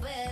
you.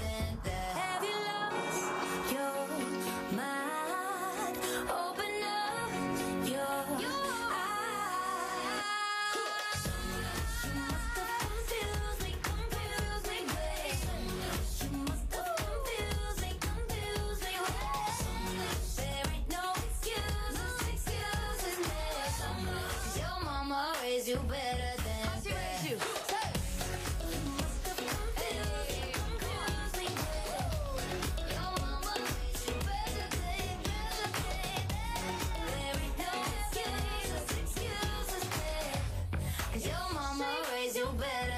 do better than Your mama raised you better